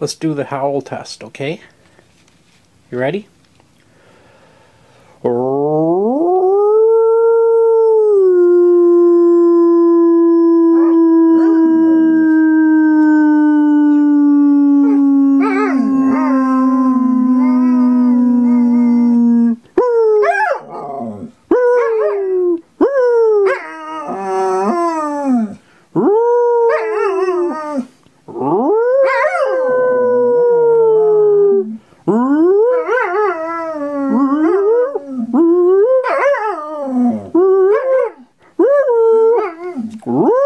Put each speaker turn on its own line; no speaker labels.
Let's do the howl test, okay? You ready? Mm-hmm.